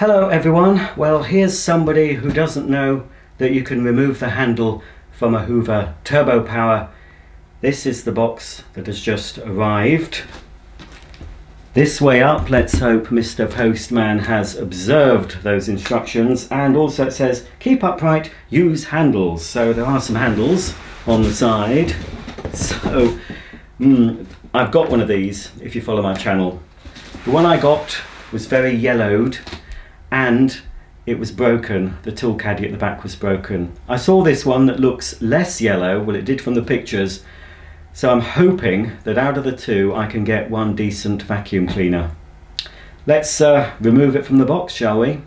Hello everyone. Well, here's somebody who doesn't know that you can remove the handle from a Hoover Turbo Power. This is the box that has just arrived. This way up, let's hope Mr. Postman has observed those instructions and also it says keep upright, use handles. So there are some handles on the side. So mm, I've got one of these if you follow my channel. The one I got was very yellowed and it was broken. The tool caddy at the back was broken. I saw this one that looks less yellow, well it did from the pictures, so I'm hoping that out of the two I can get one decent vacuum cleaner. Let's uh, remove it from the box, shall we?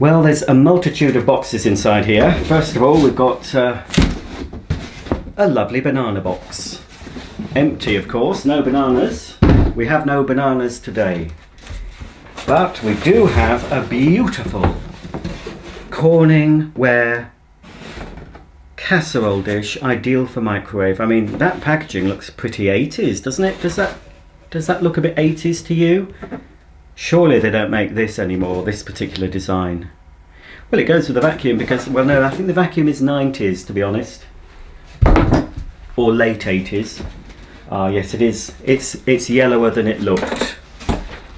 Well, there's a multitude of boxes inside here. First of all, we've got uh, a lovely banana box. Empty, of course, no bananas. We have no bananas today. But we do have a beautiful Corning ware casserole dish, ideal for microwave. I mean, that packaging looks pretty 80s, doesn't it? Does that, does that look a bit 80s to you? Surely they don't make this anymore, this particular design. Well, it goes with the vacuum because, well, no, I think the vacuum is 90s, to be honest. Or late 80s. Ah, yes, it is. It's, it's yellower than it looked.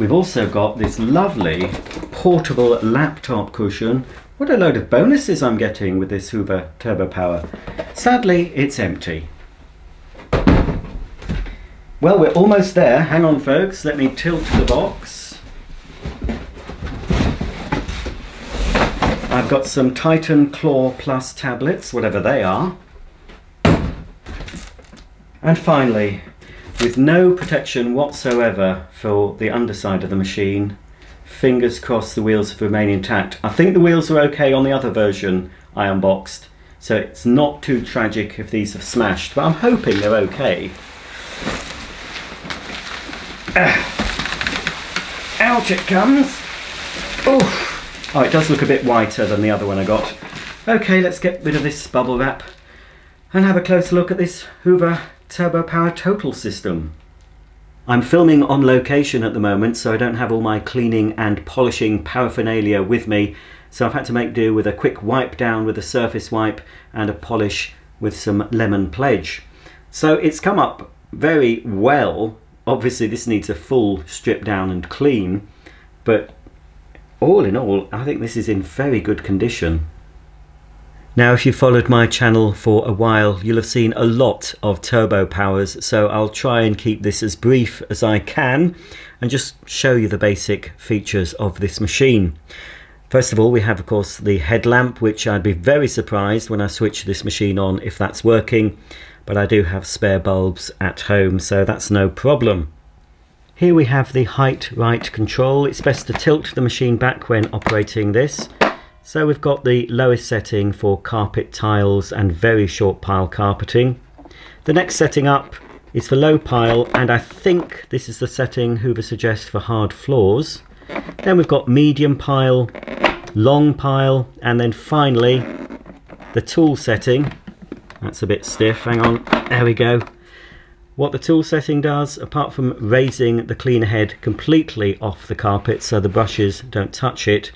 We've also got this lovely portable laptop cushion. What a load of bonuses I'm getting with this Hoover Turbo Power. Sadly, it's empty. Well, we're almost there. Hang on, folks. Let me tilt the box. Got some Titan Claw Plus tablets, whatever they are. And finally, with no protection whatsoever for the underside of the machine, fingers crossed the wheels have remained intact. I think the wheels are okay on the other version I unboxed, so it's not too tragic if these have smashed, but I'm hoping they're okay. Ah. Out it comes! Oof. Oh, it does look a bit whiter than the other one I got. Okay, let's get rid of this bubble wrap and have a closer look at this Hoover Turbo Power Total System. I'm filming on location at the moment, so I don't have all my cleaning and polishing paraphernalia with me, so I've had to make do with a quick wipe down with a surface wipe and a polish with some lemon pledge. So it's come up very well. Obviously this needs a full strip down and clean, but all in all, I think this is in very good condition. Now, if you've followed my channel for a while, you'll have seen a lot of turbo powers, so I'll try and keep this as brief as I can and just show you the basic features of this machine. First of all, we have, of course, the headlamp, which I'd be very surprised when I switch this machine on if that's working, but I do have spare bulbs at home, so that's no problem. Here we have the height right control. It's best to tilt the machine back when operating this. So we've got the lowest setting for carpet tiles and very short pile carpeting. The next setting up is for low pile and I think this is the setting Hoover suggests for hard floors. Then we've got medium pile, long pile and then finally the tool setting. That's a bit stiff, hang on, there we go. What the tool setting does, apart from raising the cleaner head completely off the carpet so the brushes don't touch it,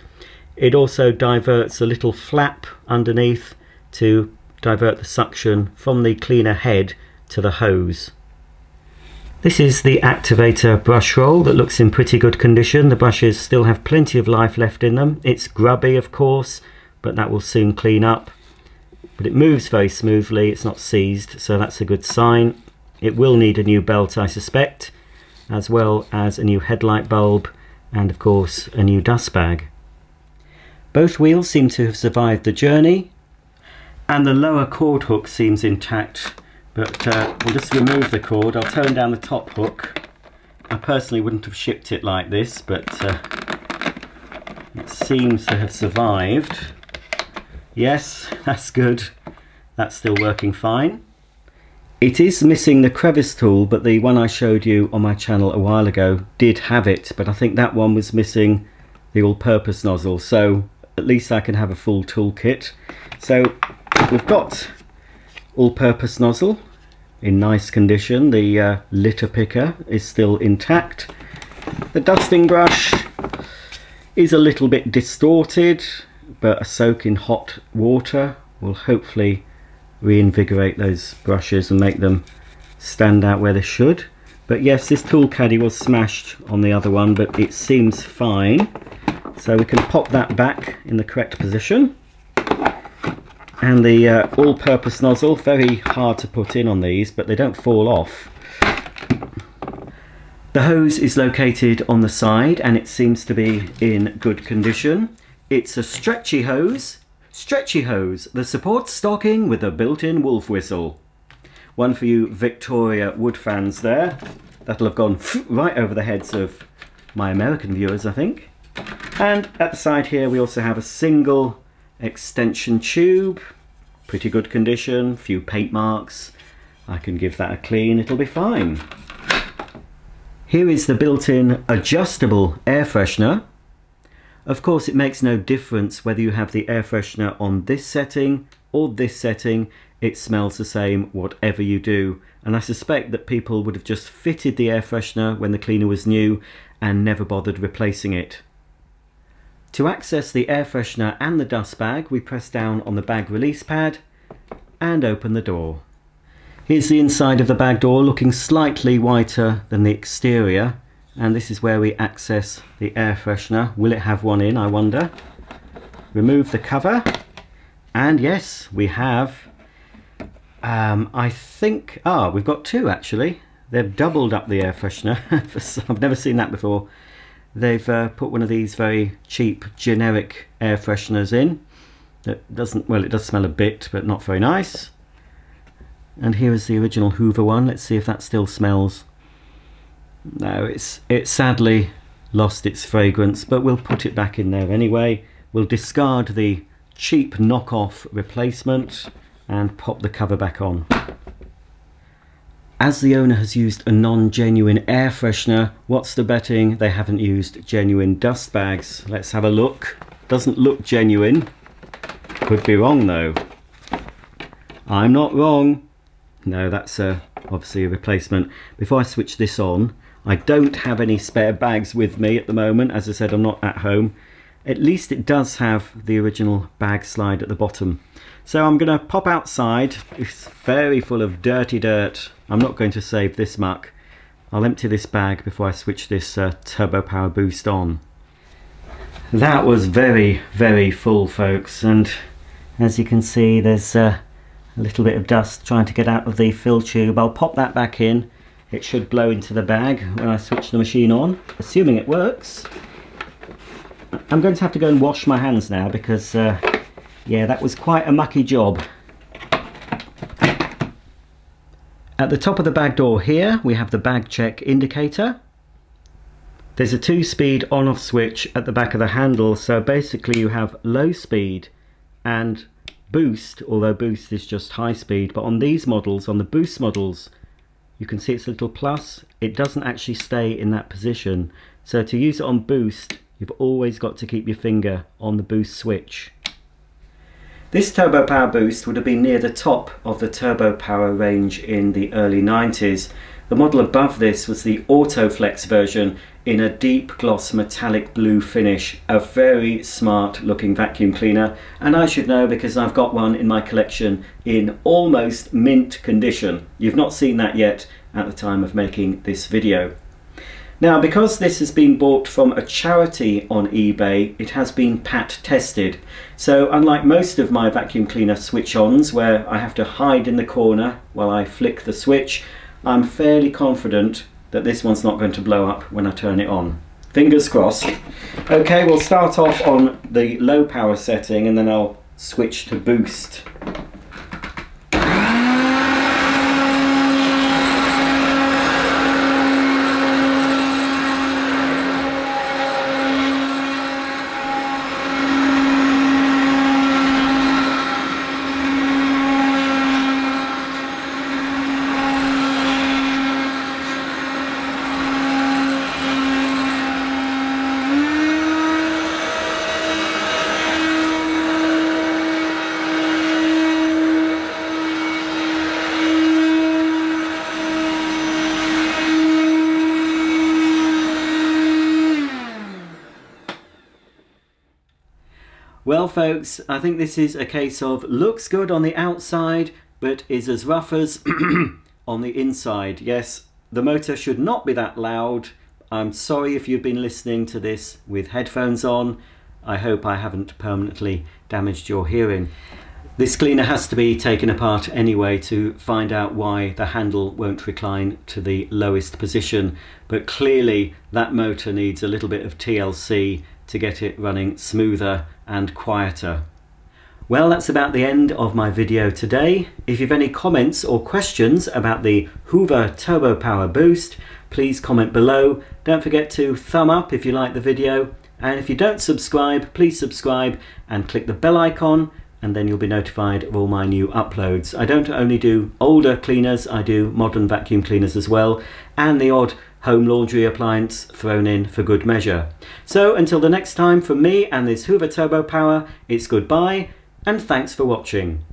it also diverts a little flap underneath to divert the suction from the cleaner head to the hose. This is the activator brush roll that looks in pretty good condition. The brushes still have plenty of life left in them. It's grubby of course, but that will soon clean up. But it moves very smoothly, it's not seized, so that's a good sign. It will need a new belt I suspect, as well as a new headlight bulb and of course a new dust bag. Both wheels seem to have survived the journey and the lower cord hook seems intact but uh, we'll just remove the cord. I'll turn down the top hook. I personally wouldn't have shipped it like this but uh, it seems to have survived. Yes, that's good. That's still working fine. It is missing the crevice tool, but the one I showed you on my channel a while ago did have it, but I think that one was missing the all-purpose nozzle, so at least I can have a full toolkit. So we've got all-purpose nozzle in nice condition. The uh, litter picker is still intact. The dusting brush is a little bit distorted, but a soak in hot water will hopefully reinvigorate those brushes and make them stand out where they should. But yes, this tool caddy was smashed on the other one, but it seems fine. So we can pop that back in the correct position. And the uh, all-purpose nozzle, very hard to put in on these, but they don't fall off. The hose is located on the side and it seems to be in good condition. It's a stretchy hose. Stretchy hose the support stocking with a built-in wolf whistle. One for you Victoria Wood fans there. That'll have gone right over the heads of my American viewers, I think. And at the side here we also have a single extension tube. Pretty good condition, few paint marks. I can give that a clean, it'll be fine. Here is the built-in adjustable air freshener. Of course it makes no difference whether you have the air freshener on this setting or this setting, it smells the same whatever you do. And I suspect that people would have just fitted the air freshener when the cleaner was new and never bothered replacing it. To access the air freshener and the dust bag, we press down on the bag release pad and open the door. Here's the inside of the bag door looking slightly whiter than the exterior and this is where we access the air freshener. Will it have one in I wonder? Remove the cover. And yes we have um, I think ah we've got two actually. They've doubled up the air freshener I've never seen that before. They've uh, put one of these very cheap generic air fresheners in. That doesn't well it does smell a bit but not very nice. And here is the original Hoover one. Let's see if that still smells no it's it sadly lost its fragrance but we'll put it back in there anyway. We'll discard the cheap knockoff replacement and pop the cover back on. As the owner has used a non-genuine air freshener what's the betting? They haven't used genuine dust bags. Let's have a look. Doesn't look genuine. Could be wrong though. I'm not wrong. No, that's uh, obviously a replacement. Before I switch this on, I don't have any spare bags with me at the moment. As I said, I'm not at home. At least it does have the original bag slide at the bottom. So I'm going to pop outside. It's very full of dirty dirt. I'm not going to save this muck. I'll empty this bag before I switch this uh, Turbo Power Boost on. That was very, very full, folks. And as you can see, there's uh, a little bit of dust trying to get out of the fill tube. I'll pop that back in. It should blow into the bag when I switch the machine on, assuming it works. I'm going to have to go and wash my hands now because, uh, yeah, that was quite a mucky job. At the top of the bag door here, we have the bag check indicator. There's a two-speed on-off switch at the back of the handle, so basically you have low speed and boost, although boost is just high speed, but on these models, on the boost models, you can see it's a little plus. It doesn't actually stay in that position. So to use it on boost, you've always got to keep your finger on the boost switch. This Turbo Power Boost would have been near the top of the Turbo Power range in the early 90s. The model above this was the Autoflex version in a deep gloss metallic blue finish. A very smart looking vacuum cleaner and I should know because I've got one in my collection in almost mint condition. You've not seen that yet at the time of making this video. Now because this has been bought from a charity on eBay, it has been pat tested. So unlike most of my vacuum cleaner switch-ons where I have to hide in the corner while I flick the switch, I'm fairly confident that this one's not going to blow up when I turn it on. Fingers crossed. Okay, we'll start off on the low power setting and then I'll switch to boost. Well folks, I think this is a case of looks good on the outside but is as rough as on the inside. Yes, the motor should not be that loud. I'm sorry if you've been listening to this with headphones on. I hope I haven't permanently damaged your hearing. This cleaner has to be taken apart anyway to find out why the handle won't recline to the lowest position but clearly that motor needs a little bit of TLC to get it running smoother and quieter. Well that's about the end of my video today. If you've any comments or questions about the Hoover Turbo Power Boost please comment below. Don't forget to thumb up if you like the video and if you don't subscribe please subscribe and click the bell icon and then you'll be notified of all my new uploads. I don't only do older cleaners, I do modern vacuum cleaners as well, and the odd home laundry appliance thrown in for good measure. So until the next time from me and this Hoover Turbo Power, it's goodbye and thanks for watching.